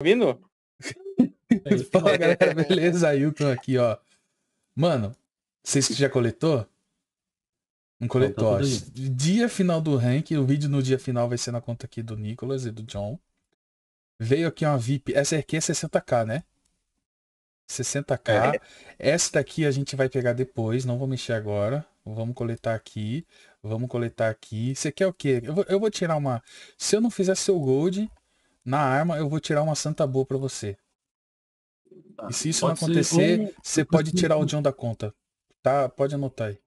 ouvindo? Fala galera, beleza? Ailton aqui, ó. Mano, vocês que já coletou? Não coletou. tá ó. tudo dia final do rank, o vídeo no dia final vai ser na conta aqui do Nicolas e do John. Veio aqui uma VIP. Essa aqui é 60k, né? 60k. Essa daqui a gente vai pegar depois, não vou mexer agora. Vamos coletar aqui. Vamos coletar aqui. Você quer o quê? Eu vou, eu vou tirar uma. Se eu não fizer seu gold na arma, eu vou tirar uma santa boa pra você. Tá. E se isso não acontecer, ou- você pode tirar o John da conta. Tá? Pode anotar aí.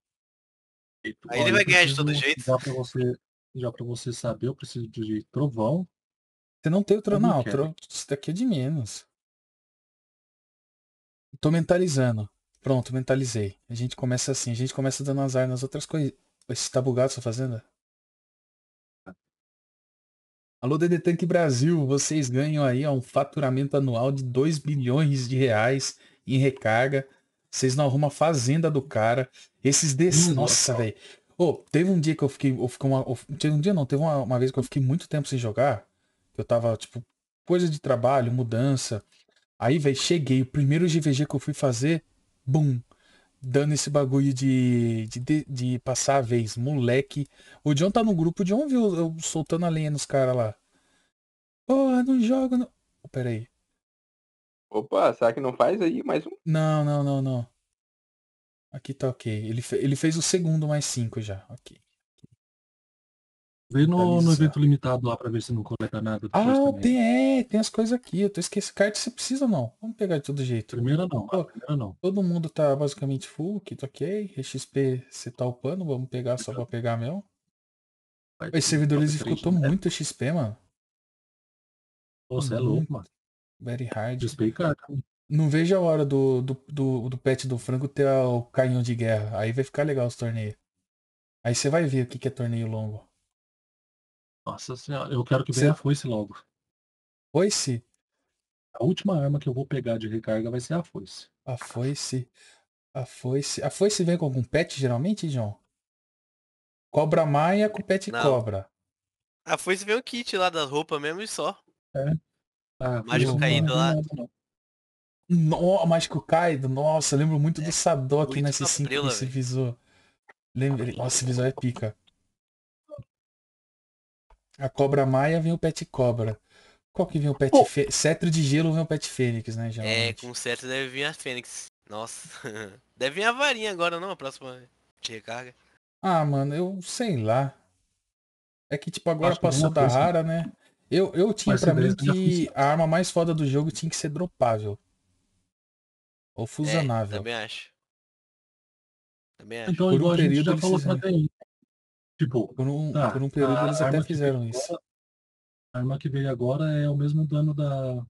Aí ele eu vai ganhar de todo jeito. Já pra você, já pra você saber, eu preciso de trovão. Você não tem o tro... Eu não tro... isso daqui é de menos. Tô mentalizando. Pronto, mentalizei. A gente começa assim, a gente começa dando azar nas outras coisas. Você tá bugado sua fazenda? Alô, DD Tank Brasil, vocês ganham aí ó, um faturamento anual de 2 bilhões de reais em recarga. Vocês não arrumam a fazenda do cara. Esses desse. Hum, Nossa, velho. Ô, teve um dia que eu fiquei. Eu fiquei uma... eu- Teve um dia não, teve uma, uma vez que eu fiquei muito tempo sem jogar. Eu tava, tipo, coisa de trabalho, mudança. Aí, velho, cheguei. O primeiro GVG que eu fui fazer, bum. Dando esse bagulho de, de, de, passar a vez. Moleque. O John tá no grupo. O John viu eu soltando a lenha nos caras lá. Porra, não joga. Não... Oh, pera aí. Opa, será que não faz aí mais um? Não, não, não, não. Aqui tá ok. Ele, fe- ele fez o segundo mais cinco já. Ok. Vê no, no evento limitado lá pra ver se não coleta nada Ah, também. tem, é, tem as coisas aqui. Eu tô esquecendo. Carta você precisa ou não? Vamos pegar de todo jeito. Primeira não, a primeira não. Todo mundo tá basicamente full, aqui tá ok. XP você tá upando, vamos pegar só pra pegar mesmo. Vai Esse servidor escutou né? muito XP, mano. Pô, Você é louco, mano. Very hard. XP, cara. Não vejo a hora do, do, do, do pet do frango ter o canhão de guerra. Aí vai ficar legal os torneios. Aí você vai ver o que, que é torneio longo. Nossa senhora, eu quero que Você- venha a foice logo. Foice? A última arma que eu vou pegar de recarga vai ser a foice. A foice. A foice. A foice vem com algum pet geralmente, John? Cobra maia com pet Não. cobra. Ah, foi se ver o kit lá das roupas mesmo e só. Ah, Mágico foice caído não, lá. No, Mágico Kaido, nossa, eu lembro muito do Sadok nesse da 5 prela, com esse visor. Lembra? ele- Nossa, esse visor é pica. A Cobra Maia vem o Pet Cobra. Qual que vem o Pet Fê... Cetro de Gelo vem o Pet Fênix, né? É, Geralmente. com certo deve vir a Fênix. Nossa. deve vir a varinha agora, não? A próxima de recarga. Ah, mano, eu sei lá. É que, tipo, agora Acho vem passou da rara, né? Eu, eu tinha Mas pra você mim que a arma mais foda do jogo tinha que ser dropável. Ou É, fusionável. também acho. Também acho. Então, Por um igual a gente período já eles falou também. Tipo, Por um, tá, por um período a eles até arma que fizeram veio isso. agora- A arma que veio agora é o mesmo dano da.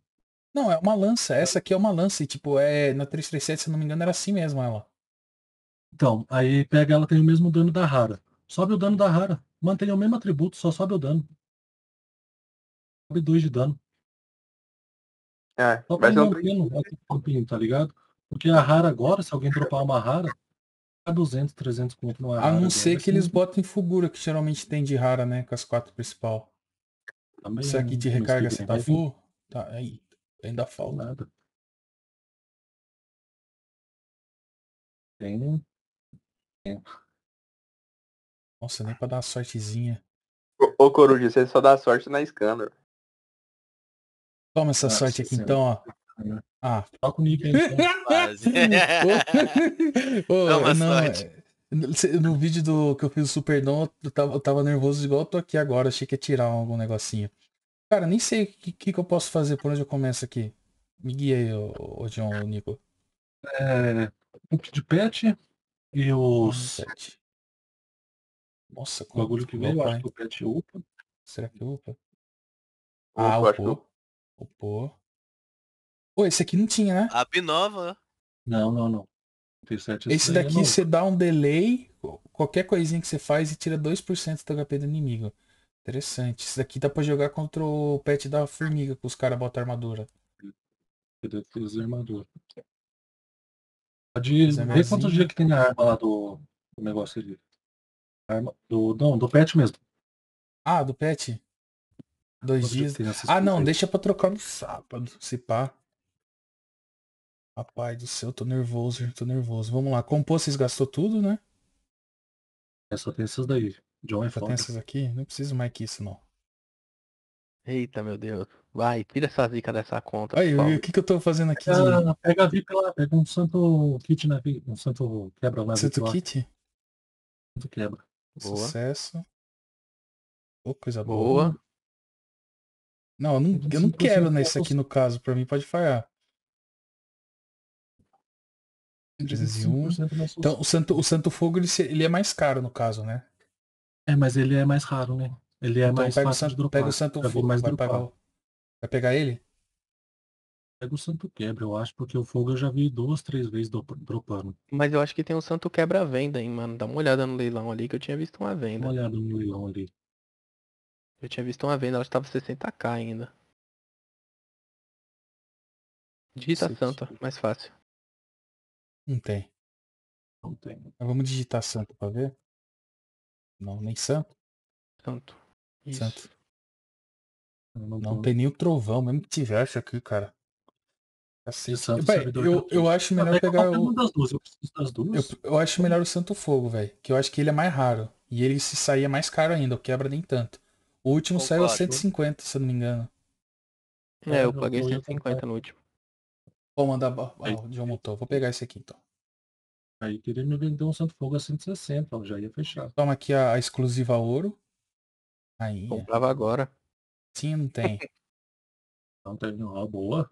Não, é uma lança. Essa aqui é uma lança. E, tipo, é. Na 337, se não me engano, era assim mesmo ela. Então, aí pega ela tem o mesmo dano da rara. Sobe o dano da rara. Mantém o mesmo atributo, só sobe o dano. Sobe 2 de dano. É, Só pra ir um mantendo campinho, tá ligado? Porque a rara agora, se alguém dropar uma rara, 200, 300 pontos não é A não ser que eles botem Fugura, que geralmente tem de rara, né? Com as quatro principal. também Isso aqui de recarga você tá full? Tá, aí. Ainda falta. Nada. Tem. Nossa, nem pra dar uma sortezinha. Ô, ô Coruja, você só dá sorte na Scanner. Toma essa Nossa sorte aqui Senhora. então, ó. Ah. Toca o nick aí. então. Não, sorte. é- no vídeo do que eu fiz o Superdom, eu tava, eu tava nervoso igual eu tô aqui agora. Achei que ia tirar algum negocinho. Cara, nem sei o que, que, que eu posso fazer. Por onde eu começo aqui? Me guia aí, ô, ô John, ô Nico. É, o de pet e os Sete. Nossa, o bagulho que veio, acho que o pet upa. Será que upa? Opa, Ah, upou. Upou. Pô, esse aqui não tinha, né? A nova. Não, não, não. 37 Esse é daqui novo. você dá um delay, qualquer coisinha que você faz e tira 2% do HP do inimigo. Interessante. Esse daqui dá pra jogar contra o pet da formiga, que os caras botam armadura. Que defesa e armadura. Pode ver quantos dias que tem a arma lá do, do negócio ali. Arma, do, não, do pet mesmo. Ah, do pet? Dois Quanto dias. Ah, não, aí? deixa pra trocar no sábado, se pá. Rapaz do céu, tô nervoso, tô nervoso. Vamos lá, compor, vocês gastou tudo, né? É, só tem essas daí. John é Só tem essas aqui? Não preciso mais que isso, não. Eita, meu Deus. Vai, tira essa zica dessa conta, Aí, o que que eu tô fazendo aqui de Pega, pega a VIP lá, pega um santo kit na VIP, um santo quebra VIP Santo lá. Kit? Santo quebra. Boa. Sucesso. Ô, coisa boa. Boa. Não, eu não, eu não 25% quero nesse aqui no caso, pra mim pode falhar. 301. 25% na sua- Então, o Santo, o Santo Fogo, ele, ele é mais caro no caso, né? É, mas ele é mais raro, né? Ele é então mais pega o, fácil de Santo, dropar. pega o Santo Fogo, mais vai, o- vai pegar ele? Pega o santo quebra, eu acho, porque o fogo eu já vi duas, três vezes do- dropando. Mas eu acho que tem um santo quebra-venda, hein, mano. Dá uma olhada no leilão ali que eu tinha visto uma Dá venda. uma olhada no leilão ali. Eu tinha visto uma venda, ela estava 60k ainda. Digita santo, mais fácil. Não tem. Não tem. Mas vamos digitar Santo pra ver? Não, nem Santo. Santo. Isso. Santo. Eu Não, Não tô- tem nem o trovão, mesmo que tivesse aqui, cara. Cacete. Santo servidor eu, eu acho melhor Pega pegar o. das duas, eu preciso das Eu, duas. eu acho melhor o Santo Fogo, velho. Que eu acho que ele é mais raro. E ele se sair é mais caro ainda, o quebra nem tanto. O último saiu a Concordo. 150, se eu não me engano. É, eu eu paguei tô- eu 150 no último. Vou mandar. Ah, Aí. o John montou. Vou pegar esse aqui então. Aí queria me vender um santo fogo a 160, ó, já ia fechar. Toma aqui a, a exclusiva ouro. Aí. Comprava agora. Sim, não tem. Não tem uma boa.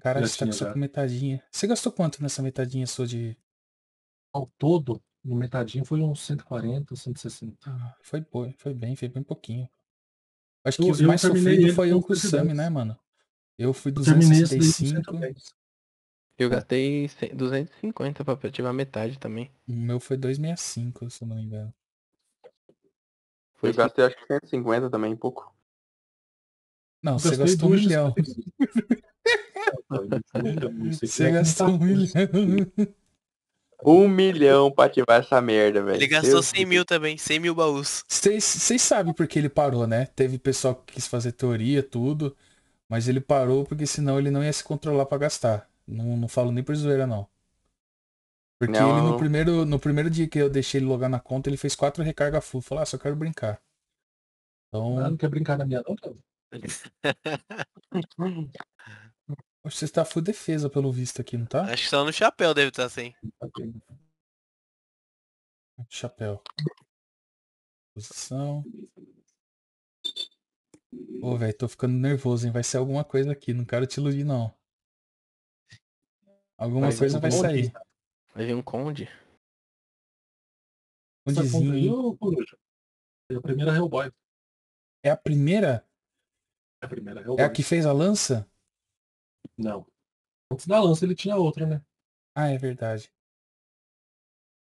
Cara, Já você tá com já. com metadinha. Você gastou quanto nessa metadinha sua de. Ao todo, no metadinho foi uns 140, 160. Ah, foi, boa, foi bem, foi bem pouquinho. Acho que Eu- eu mais ele foi eu com o Sami, 110. né, mano? Eu fui Eu terminei esse daí com 265. 110. Eu gastei 100 250 pra ativar metade também. O meu foi 265, se eu não me engano. Foi Eu gastei acho que 150 também, pouco. Não, você gastou um milhão. 150. Não sei Você gastou um milhão. Um milhão pra ativar essa merda, velho. Ele gastou Deus 100 mil também, 100 mil baús. Vocês vocês sabem por que ele parou, né? Teve pessoal que quis fazer teoria, tudo. Mas ele parou porque senão ele não ia se controlar pra gastar. Não, não falo nem por zoeira, não. Porque Não. ele no primeiro, no primeiro dia que eu deixei ele logar na conta, ele fez quatro recarga full. Falou, ah, só quero brincar. Então, Ah, não quer brincar na minha não, você está full defesa pelo visto aqui, não tá? Acho que só no chapéu deve estar assim. Tá bem. Chapéu. Posição. Ô, velho, tô ficando nervoso, hein? Vai ser alguma coisa aqui. Não quero te iludir, não. Alguma Mas coisa vai sair. Vai vir um conde. Essa conta aí, Coruja? É a primeira Hellboy. É a primeira? É a primeira É Hellboy. a que fez a lança? Não. Antes da lança ele tinha outra, né? Ah, é verdade.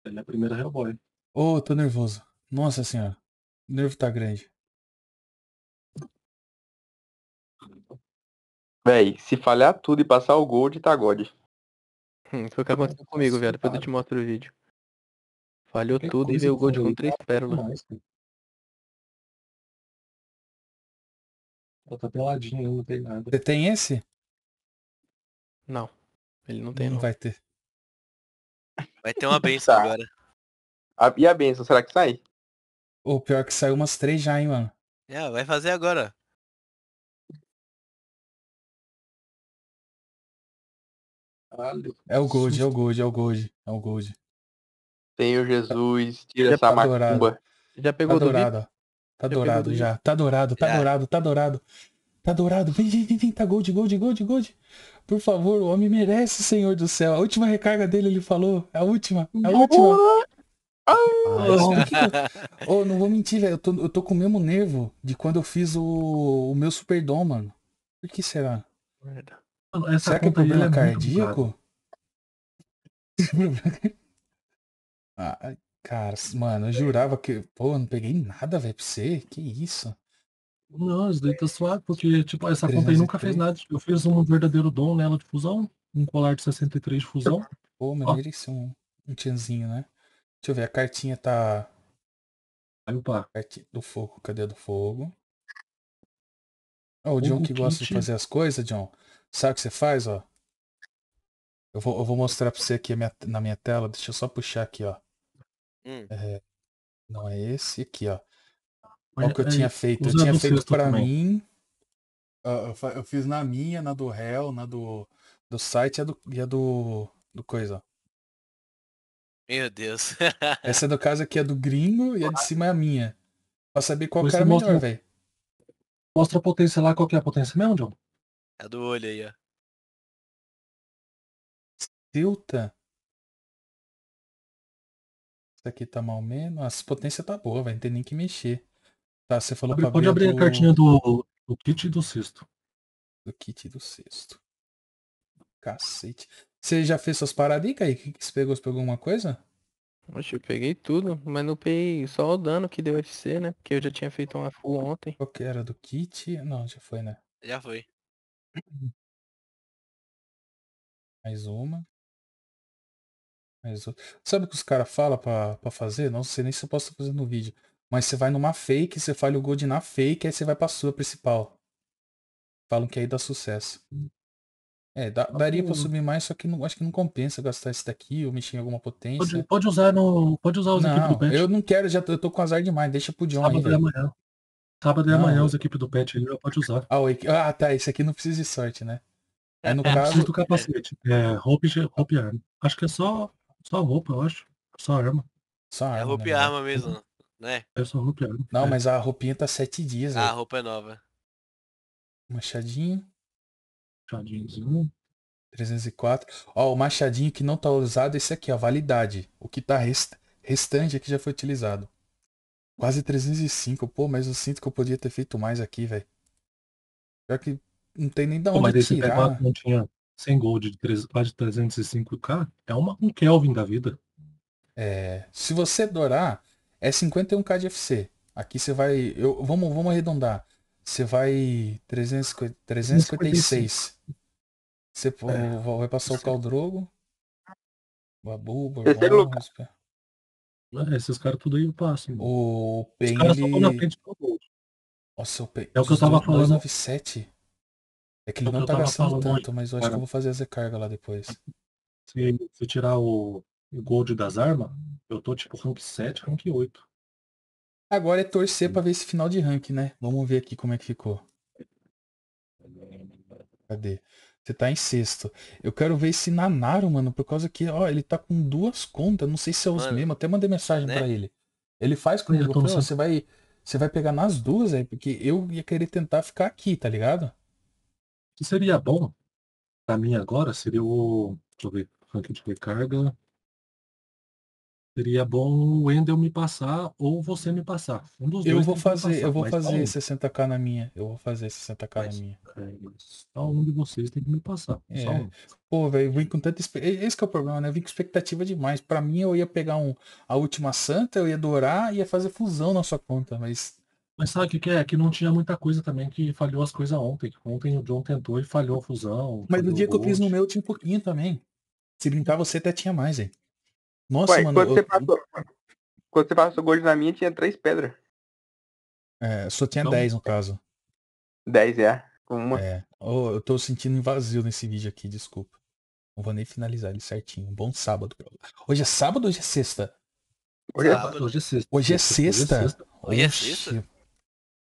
Ele é a primeira Hellboy. Ô, tô nervoso. Nossa senhora. O nervo tá grande. Véi, se falhar tudo e passar o gold, tá God. Hum, foi o que aconteceu comigo, viado. Depois eu te mostro o vídeo. Falhou Qualquer tudo e veio o que gold com três pérolas. Ela tá peladinha, não tem nada. Você tem esse? Não. Ele não tem, Não não. vai ter. Vai ter uma benção Tá. agora. A- e a benção, será que sai? O pior que saiu umas três já, hein, mano. É, vai fazer agora. Caralho. É o Gold, é o. Gold, é o Gold. É o Gold. Senhor Jesus, tira Já essa tá dourado. macumba. Já Tá pegou VIP? dourado, ó. Tá Já dourado já. Tá dourado, tá Já. dourado, tá dourado. Tá dourado. Vem, vem, vem, vem. Tá gold, gold, gold, gold. Por favor, o homem merece, Senhor do céu. A última recarga dele, ele falou. É a última. É a última. Ah, eu- Ô, não vou mentir, velho. Eu tô, eu tô com o mesmo nervo de quando eu fiz o, o meu Super Dom, mano. Por que será? Merda. Mano, essa Será que é ela problema bugada. cardíaco? Ah, cara, mano, eu jurava que. Pô, eu não peguei nada, velho, pra você. Que isso? Não, isso daí tá suave, porque, tipo, essa conta aí nunca fez 303. nada. Eu fiz um verdadeiro dom nela de fusão, um colar de 63 de fusão. Pô, mas Ó. merecia um, um tchanzinho, né? Deixa eu ver, a cartinha tá. Aí, pá, carti- Do fogo, cadê a do fogo? Ó, o John que gosta de fazer as coisas, John. Sabe o que você faz, ó? Eu vou, eu vou mostrar pra você aqui a minha- na minha tela. Deixa eu só puxar aqui, ó. Hum. Não é esse aqui, ó. Olha o que eu é, tinha feito. Eu tinha feito também. mim. ó, eu, fiz na minha, na do réu, na do, do site e a do, e a do, do coisa. ó. Meu Deus. Essa é do caso aqui é do gringo e a de cima é a minha. Pra saber qual que era você melhor, velho. Mostra a potência lá, qual que é a potência mesmo, John? É do olho aí, ó. Tilta. Isso aqui tá mal menos. As potência tá boa, velho. Não tem nem que mexer. Tá, você falou Abre- pra pode abrir do, a cartinha do, do kit e do sexto. do kit do sexto. Cacete. Você já fez suas paradas aí, Kaique? Que que você pegou? Você pegou alguma coisa? Oxe, eu peguei tudo, mas não peguei só o dano que deu UFC, né? Porque eu já tinha feito uma full ontem. Qual que era do kit? Não, já foi, né? Já foi. Mais uma. Mais outra. Sabe o que os caras falam pra, pra fazer? Não sei nem se eu posso fazer no vídeo. Mas você vai numa fake, você falha o gold na fake, aí você vai pra sua principal. Falam que aí dá sucesso. É, dá- daria pra subir mais, só que não, acho que não compensa gastar esse daqui ou mexer em alguma potência. Pode, pode usar no. Pode usar os Não, eu não quero, já tô, eu tô com azar demais. Deixa pro John aí, Sábado e velho. amanhã. Sábado e Não, amanhã eu- os equipes do pet aí, pode usar. Ah, o ah, tá. Esse aqui não precisa de sorte, né? Aí no precisa caso. do capacete. É roupa e, roupa e arma. Acho que é só, só roupa, eu acho. Só arma. Só É arma. roupa né, e arma mesmo, né? É só roupa e arma. Não, É. mas a roupinha tá sete dias, Ah, a roupa é nova. Machadinho. Machadinhozinho. 304. Ó, o machadinho que não tá usado, esse aqui, ó, validade. O que tá rest- restante aqui já foi utilizado. Quase 305. Pô, mas eu sinto que eu podia ter feito mais aqui, velho. Pior que não tem nem da Pô, mas onde aí você pega uma tirar. continha sem gold de três- quase 305k, é uma, um Kelvin da vida. É, se você dourar, é 51k de FC. Aqui você vai. Eu, vamos, vamos arredondar. Você vai 350 356. Você É. vai passar o. Caldrogo. Babu, Bourbon, lugar. É, esses caras tudo aí eu passo. mano. O Os Pain, caras estão na ele... frente do gold. Nossa, o Pain... É o que eu tava falando. 297. É que ele É o que não tá gastando tanto, mas eu acho que eu cara. vou fazer as recargas lá depois. Se, se tirar o, o gold das armas, eu tô tipo rank 7, rank 8. Agora é torcer pra ver esse final de rank, né? Vamos ver aqui como é que ficou. Cadê? Você tá em sexto. Eu quero ver esse Nanaro, mano, por causa que, ó, ele tá com duas contas. Não sei se é os mesmos. Até mandei mensagem né? pra ele. Ele faz comigo. Falei, você vai, você vai pegar nas duas, aí, porque eu ia querer tentar ficar aqui, tá ligado? O que seria bom pra mim agora seria o. Deixa eu ver. Rank de recarga. Seria bom o Wendel me passar ou você me passar. Um dos Eu dois vou fazer, passar, eu vou só fazer um. 60k na minha. Eu vou fazer 60k Mas- na minha. É, Só um de vocês tem que me passar. É. Um. Pô, velho, vim com tanta espe- Esse que é o problema, né? Eu vim com expectativa demais. Pra mim, eu ia pegar um, a última santa, eu ia dourar e ia fazer fusão na sua conta, mas. Mas sabe o que, que é? Que não tinha muita coisa também que falhou as coisas ontem. Ontem o John tentou e falhou a fusão. Mas no dia que eu fiz no meu, tinha um pouquinho também. Se brincar, você até tinha mais, hein? Nossa, Ué, mano. quando eu- você passou. Quando você passou gold na minha, tinha três pedras. É, só tinha Então- 10 no caso. 10 é. Uma. É. Oh, eu tô sentindo invasio nesse vídeo aqui, desculpa. Não vou nem finalizar ele certinho. Um bom sábado. pra- Hoje é sábado ou hoje é sexta? Hoje é Sábado. Hoje é sexta. Hoje é sexta? Hoje é sexta?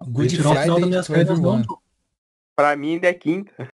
Good tirar o final das Friday minhas to everyone. Pra mim ainda é quinta.